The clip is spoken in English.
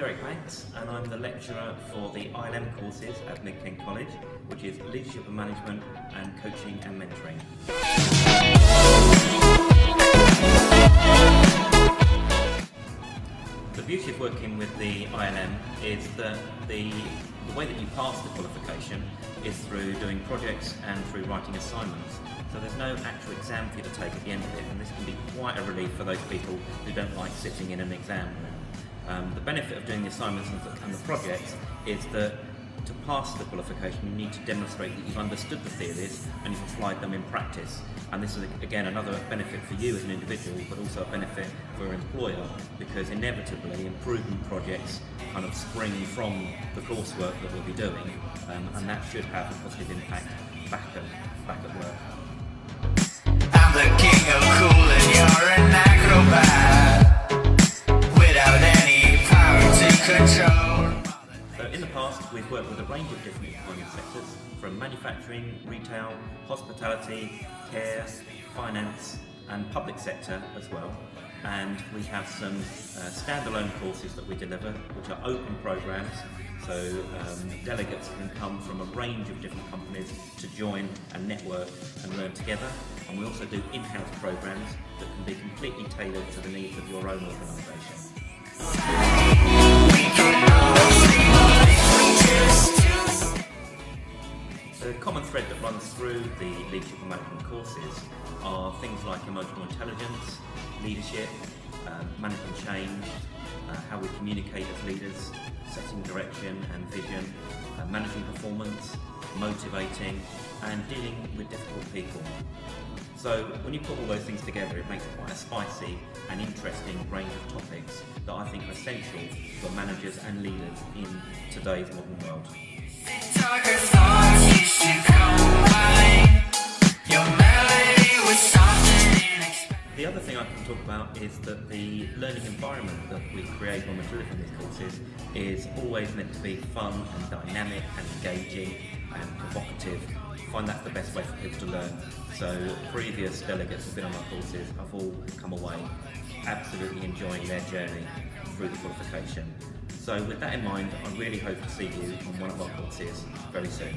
Max and I'm the lecturer for the ILM courses at MidKent College, which is Leadership and Management and Coaching and Mentoring. The beauty of working with the ILM is that the, the way that you pass the qualification is through doing projects and through writing assignments. So there's no actual exam for you to take at the end of it, and this can be quite a relief for those people who don't like sitting in an exam room. Um, the benefit of doing the assignments and the, projects is that to pass the qualification you need to demonstrate that you've understood the theories and you've applied them in practice. And this is again another benefit for you as an individual but also a benefit for your employer because inevitably improvement projects kind of spring from the coursework that we'll be doing um, and that should have a positive impact back at, back at work. In the past, we've worked with a range of different employment sectors, from manufacturing, retail, hospitality, care, finance, and public sector as well. And we have some uh, standalone courses that we deliver, which are open programs. So um, delegates can come from a range of different companies to join and network and learn together. And we also do in-house programs that can be completely tailored to the needs of your own organisation. The common thread that runs through the leadership and management courses are things like emotional intelligence, leadership, um, management change, uh, how we communicate as leaders, setting direction and vision, uh, managing performance, motivating, and dealing with difficult people. So when you put all those things together, it makes quite a spicy and interesting range of topics that I think are essential for managers and leaders in today's modern world. The other thing I can talk about is that the learning environment that we create when we're delivering these courses is always meant to be fun and dynamic and engaging and provocative. I find that's the best way for people to learn. So previous delegates who've been on our courses have all come away absolutely enjoying their journey through the qualification. So with that in mind, I really hope to see you on one of our courses very soon.